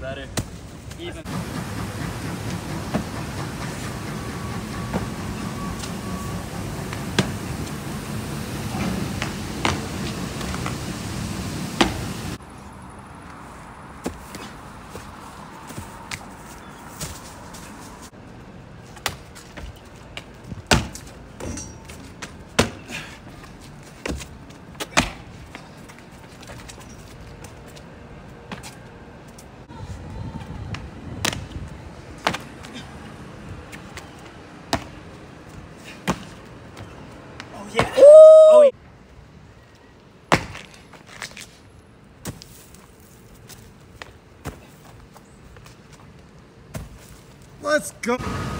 better. Even. Yeah. Oh yeah. Let's go.